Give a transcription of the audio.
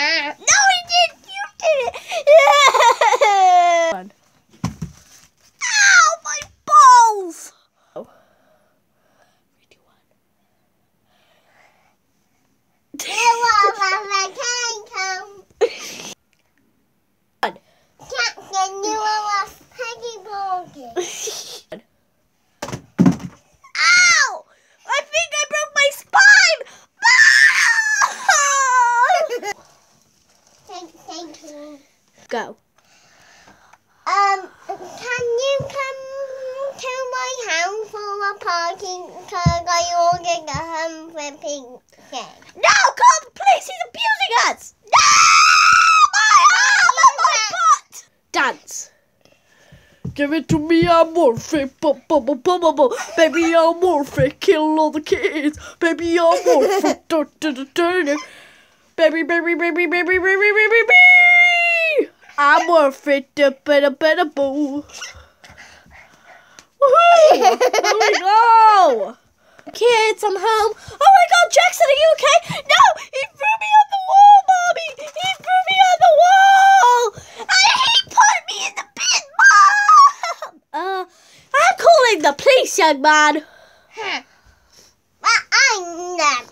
no, he did. You did it. Ow, my balls! Oh. Can't get you Go. Um, can you come to my house for a party? Cause I ordered a hundred pizza. No, come, please. He's abusing us. No, my arm and my butt. Dance. Give it to me, I'm Morphe. Bu- bu- bu- bu- bu- bu. Baby, I'm Morphe. Kill all the kids. Baby, I'm Morphe. Baby, baby, baby, baby, baby, baby, baby. I'm Morphe. Du- bu- du- bu- du- boo. Woohoo! Here we go. Kids, I'm home. Oh my God, Jackson, are you okay? No, he threw me on the wall, mommy. He threw me on the wall. And he put me in the bin, mom. Uh, I'm calling the police, young man. Huh. But I'm guy.